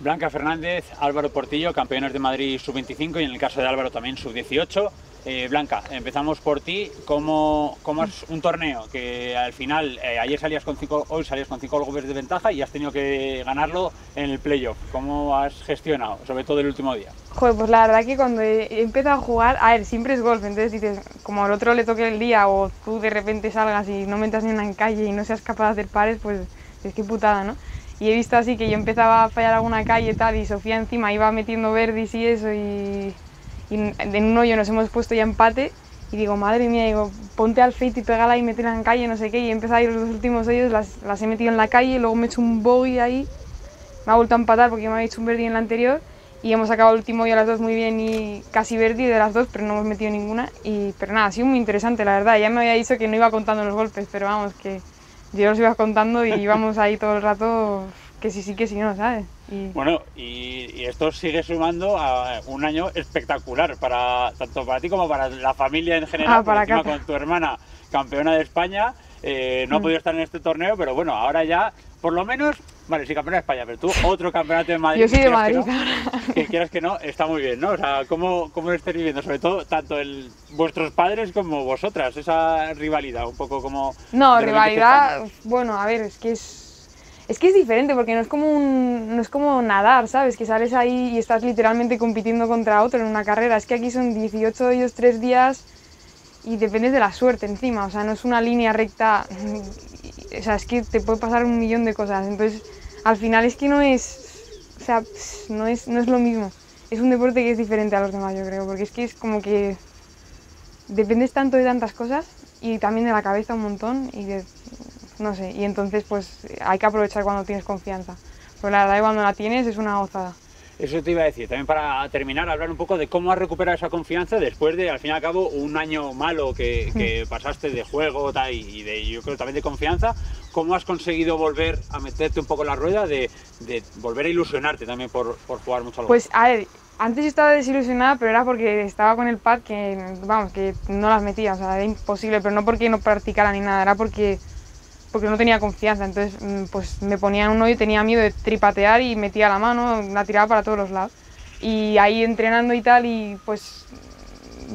Blanca Fernández, Álvaro Portillo, campeones de Madrid sub-25 y en el caso de Álvaro también sub-18. Eh, Blanca, empezamos por ti. ¿Cómo, ¿Cómo, es un torneo que al final, eh, ayer salías con cinco, hoy salías con cinco golpes de ventaja y has tenido que ganarlo en el playoff? ¿Cómo has gestionado, sobre todo el último día? Joder, pues la verdad que cuando he empezado a jugar, a ver, siempre es golf, entonces dices, como al otro le toque el día o tú de repente salgas y no metas ni en calle y no seas capaz de hacer pares, pues es que putada, ¿no? Y he visto así que yo empezaba a fallar alguna calle tal y Sofía encima iba metiendo verdis y eso y, en un hoyo nos hemos puesto ya empate y digo, madre mía, digo, ponte al feito y pégala y metela en calle, no sé qué, y he empezado a ir los últimos hoyos, las, las he metido en la calle, y luego me he hecho un bogey ahí, me ha vuelto a empatar porque me había hecho un verdi en la anterior y hemos acabado el último hoyo las dos muy bien y casi verdi de las dos, pero no hemos metido ninguna, y, pero nada, ha sido muy interesante la verdad, ya me había dicho que no iba contando los golpes, pero vamos, que yo los iba contando y íbamos ahí todo el rato que sí, sí, que sí, no, ¿sabes? Y... Bueno, y, esto sigue sumando a un año espectacular, para tanto para ti como para la familia en general, ah, para con tu hermana campeona de España, eh, no ha mm. podido estar en este torneo, pero bueno, ahora ya, por lo menos, vale, sí, campeona de España, pero tú otro campeonato de Madrid. Yo soy de Madrid. Que, quieras que no, está muy bien, ¿no? O sea, ¿cómo, cómo lo estáis viviendo? Sobre todo, tanto el, vuestros padres como vosotras, esa rivalidad, un poco como... No, rivalidad, bueno, a ver, es que es es que es diferente porque no es como un, no es como nadar, ¿sabes? Que sales ahí y estás literalmente compitiendo contra otro en una carrera. Es que aquí son 18 hoyos, 3 días y dependes de la suerte encima. O sea, no es una línea recta. O sea, es que te puede pasar un millón de cosas. Entonces, al final es que no es, o sea, no es, no es lo mismo. Es un deporte que es diferente a los demás, yo creo, porque es que es como que dependes tanto de tantas cosas y también de la cabeza un montón y de, no sé, y entonces pues hay que aprovechar cuando tienes confianza. Pues la verdad cuando la tienes es una gozada. Eso te iba a decir, también para terminar, hablar un poco de cómo has recuperado esa confianza después de, al fin y al cabo, un año malo que, hmm. pasaste de juego y de, yo creo también de confianza. ¿Cómo has conseguido volver a meterte un poco en la rueda de, volver a ilusionarte también por, jugar mucho al Pues a ver, antes estaba desilusionada, pero era porque estaba con el pad que, vamos, que no las metía, o sea, era imposible, pero no porque no practicara ni nada, era porque porque no tenía confianza. Entonces, mm, pues me ponía en un hoyo y tenía miedo de tripatear y metía la mano, la tiraba para todos los lados. Y ahí entrenando y tal, y pues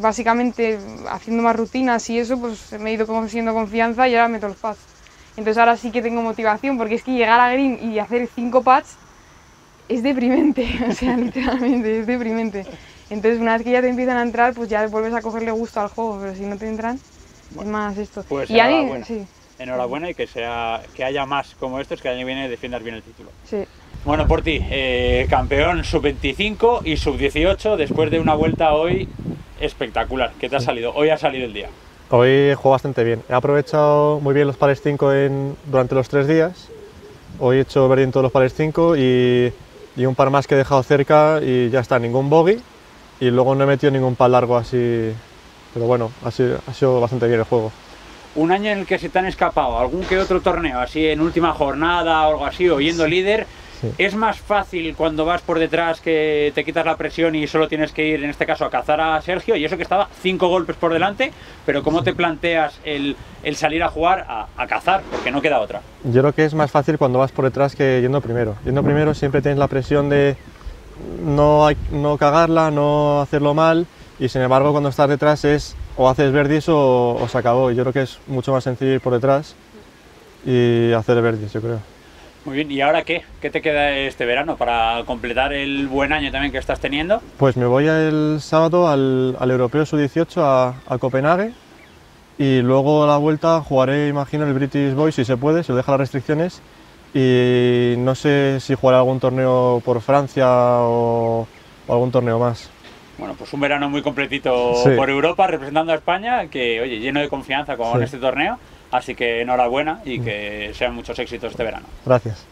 básicamente haciendo más rutinas y eso, pues me he ido consiguiendo confianza y ahora meto los pads. Entonces ahora sí que tengo motivación, porque es que llegar a green y hacer cinco pads es deprimente, o sea, literalmente, es deprimente. Entonces una vez que ya te empiezan a entrar, pues ya vuelves a cogerle gusto al juego, pero si no te entran, es más esto. Pues y ahí, sí enhorabuena y que sea que haya más como estos que el año viene defiendas bien el título. Sí. Bueno, por ti, eh, campeón sub-25 y sub-18 después de una vuelta hoy espectacular. ¿Qué te ha salido? Hoy ha salido el día. Hoy he jugado bastante bien. He aprovechado muy bien los pares 5 en, durante los tres días. Hoy he hecho ver en todos los pares 5 y, y, un par más que he dejado cerca y ya está, ningún bogey. Y luego no he metido ningún par largo así. Pero bueno, ha sido, ha sido bastante bien el juego un año en el que se te han escapado algún que otro torneo, así en última jornada o algo así, o yendo líder, es más fácil cuando vas por detrás que te quitas la presión y solo tienes que ir, en este caso, a cazar a Sergio, y eso que estaba cinco golpes por delante, pero ¿cómo te planteas el, salir a jugar a, cazar? Porque no queda otra. Yo creo que es más fácil cuando vas por detrás que yendo primero. Yendo primero siempre tienes la presión de no, hay, no cagarla, no hacerlo mal, y sin embargo cuando estás detrás es o haces verdis o, se acabó. Yo creo que es mucho más sencillo ir por detrás y hacer verdis, yo creo. Muy bien, ¿y ahora qué? ¿Qué te queda este verano para completar el buen año también que estás teniendo? Pues me voy el sábado al, al Europeo Sub-18 a, a, Copenhague y luego a la vuelta jugaré, imagino, el British Boys si se puede, si lo deja las restricciones y no sé si jugaré algún torneo por Francia o algún torneo más. Bueno, pues un verano muy completito por Europa representando a España, que oye, lleno de confianza con este torneo, así que enhorabuena y que sean muchos éxitos este verano. Gracias.